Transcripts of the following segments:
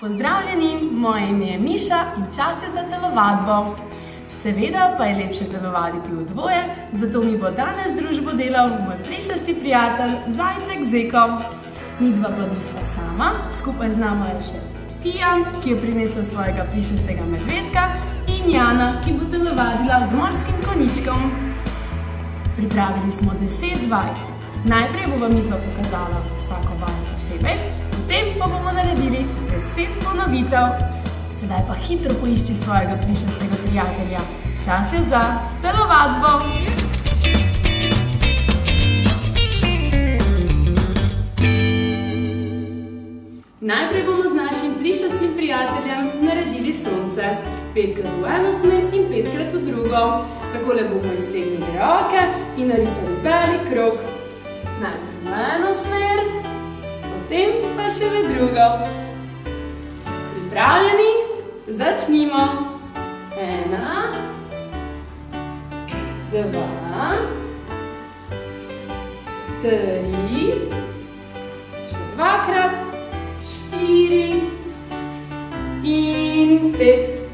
Pozdravljeni, moje ime je Miša in čas je za telovadbo. Seveda pa je lepše telovaditi v dvoje, zato mi bo danes družbo delal moj prišasti prijatelj Zajček Zeko. Mi dva pa nisva sama, skupaj z nama je še Tijan, ki je prinesel svojega prišastega medvedka in Jana, ki bo telovadila z morskim koničkom. Pripravili smo deset vaj. Najprej bova mi dva pokazala vsako vajo posebej, potem pa bomo naredili deset ponovitev. Sedaj pa hitro poišči svojega prišastega prijatelja. Čas je za telovadbo! Najprej bomo z našim prišastim prijateljem naredili sonce. Petkrat v eno smer in petkrat v drugo. Takole bomo iztegnili roke in narisali velik krog. Najprej v eno smer, potem pa še v drugo. Pripravljeni? Začnimo. Ena, dva, tri, še dvakrat, štiri in pet.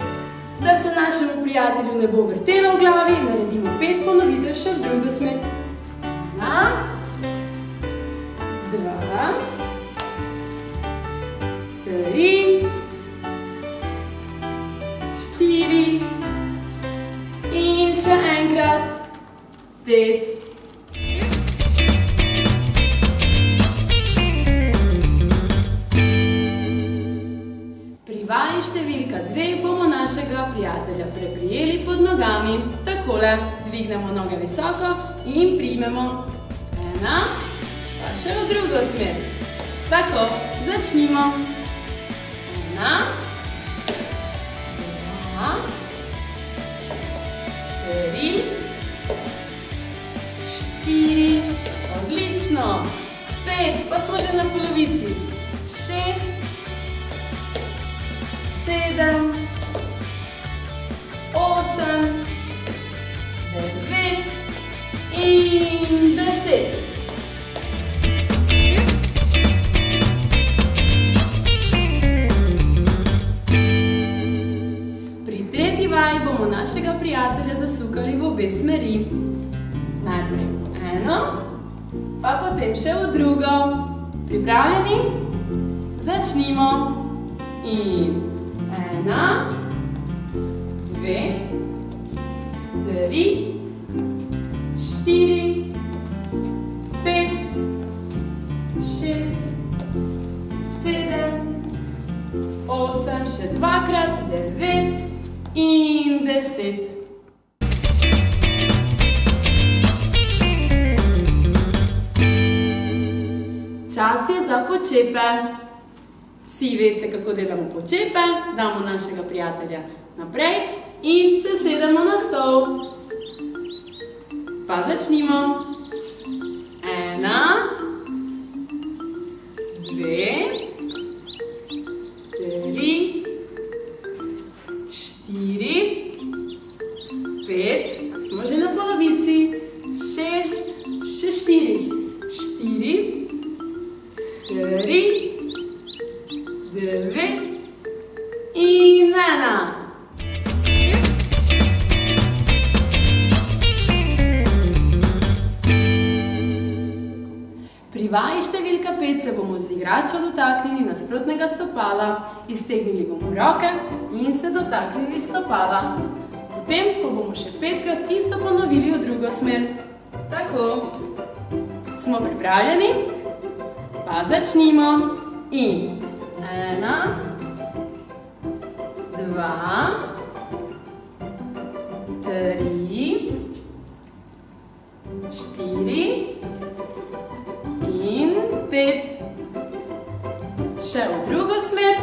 Da se našemu prijatelju ne bo vrtelo v glavi, naredimo pet ponovitev še v drugo smer. Ena, dva, pet. Pri vaji številka dve bomo našega prijatelja preprijeli pod nogami. Takole, dvignemo noge visoko in primemo. Ena, pa še v drugo smer. Tako, začnimo. Ena, pa smo že na polovici. Šest, sedem, osem, devet in deset. Pri tretji vaji bomo našega prijatelja zasukali v obe smeri. Pa potem še v drugo. Pripravljeni? Začnimo. In ena, dve, tri, štiri, pet, šest, sedem, osem, še dvakrat, devet in deset. Počepe. Vsi veste, kako delamo počepe. Damo našega prijatelja naprej in se sedemo na stol. Pa začnimo. Ena, vaji številka 5 se bomo z igračo dotaknili nasprotnega stopala, iztegnili bomo roke in se dotaknili stopala. Potem pa bomo še petkrat isto ponovili v drugo smer. Tako. Smo pripravljeni? Pa začnimo. In ena, dva, tri, štiri pet. Še v drugo smer.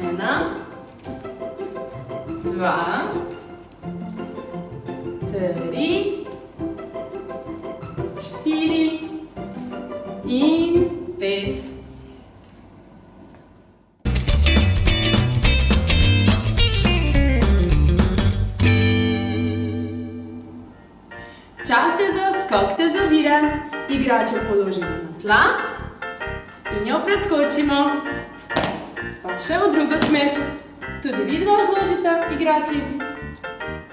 Ena, dva, tri, štiri in Igračo položimo na tla in jo preskočimo. Pa še v drugo smer. Tudi vidno odložite, igrači.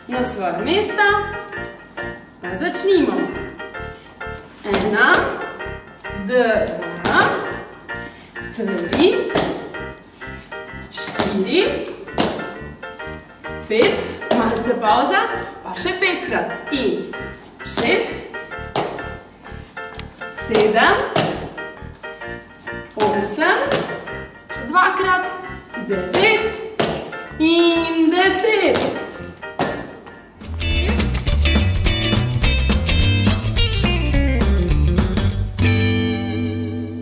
Na svoje mesta. Pa začnimo. Ena, dva, tri, štiri, pet, malce pauza, pa še petkrat. In šest, sedem, osem, še dvakrat, devet in deset.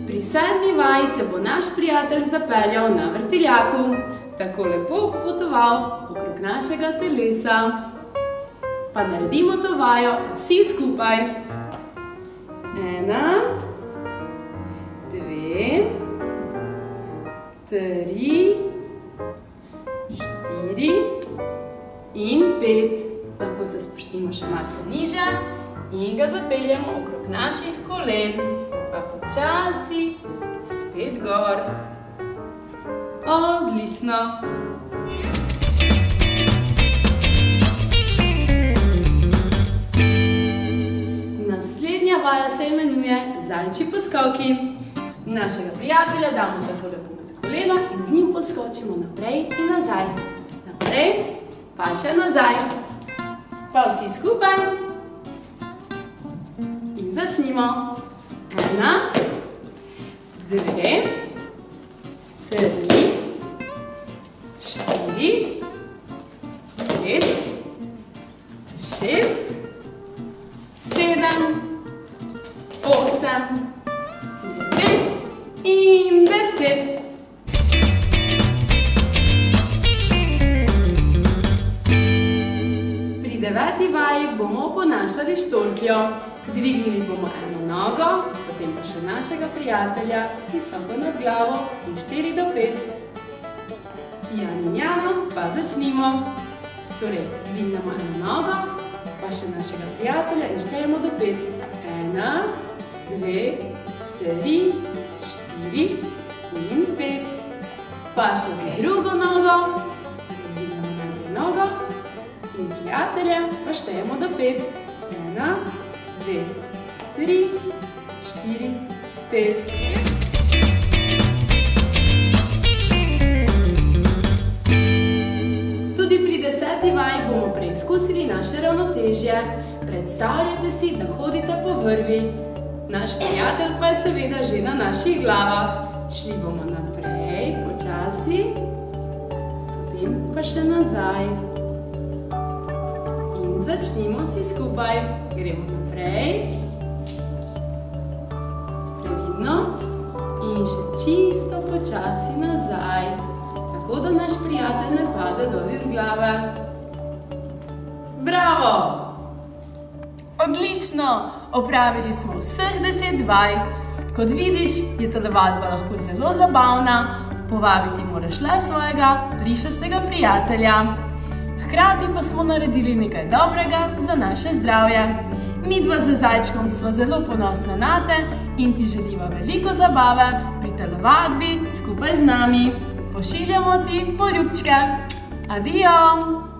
Pri sedmi vaji se bo naš prijatelj zapeljal na vrtiljaku, tako lepo potoval okrog našega telesa. Pa naredimo to vajo vsi skupaj. Ena, dve, tri, štiri in pet. Lahko se spustimo še malce niže in ga zapeljemo okrog naših kolen. Pa počasi, spet gor. Odlično. Zajči poskoki. Našega prijatelja damo tako lepo med koleno in z njim poskočimo naprej in nazaj. Naprej, pa še nazaj. Pa vsi skupaj. In začnimo. Ena, dve, tri, Deveti vaji bomo oponašali štorkljo. Dvignili bomo eno nogo, potem pa še našega prijatelja, visoko nad glavo in štiri do pet. Tijan in Jano, pa začnimo. Torej, dvignemo eno nogo, pa še našega prijatelja in štejemo do pet. Ena, dve, tri, štiri in pet. Pa še z drugo nogo, prijatelja, pa štejemo do pet. Ena, dve, tri, štiri, pet. Tudi pri deseti vaji bomo preizkusili naše ravnotežje. Predstavljajte si, da hodite po vrvi. Naš prijatelj pa je seveda že na naših glavah. Šli bomo naprej, počasi, potem pa še nazaj. Začnimo vsi skupaj. Gremo naprej. Previdno. In še čisto počasi nazaj. Tako da naš prijatelj ne pade dol iz glave. Bravo! Odlično! Opravili smo vseh deset vaj. Kot vidiš, je telovadba lahko zelo zabavna. Povabiti moraš le svojega plišastega prijatelja. Hkrati pa smo naredili nekaj dobrega za naše zdravje. Midva z zajčkom sva zelo ponosna nate in ti želiva veliko zabave pri telovadbi skupaj z nami. Pošiljamo ti poljubčke. Adijo!